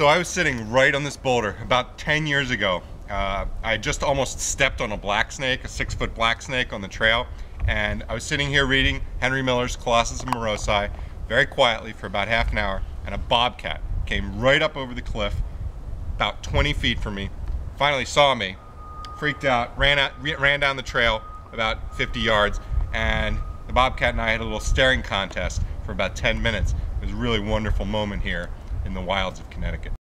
So I was sitting right on this boulder about 10 years ago. Uh, I just almost stepped on a black snake, a six foot black snake on the trail. And I was sitting here reading Henry Miller's Colossus of Maroussi very quietly for about half an hour. And a bobcat came right up over the cliff about 20 feet from me, finally saw me, freaked out, ran, out, ran down the trail about 50 yards, and the bobcat and I had a little staring contest for about 10 minutes. It was a really wonderful moment here in the wilds of Connecticut.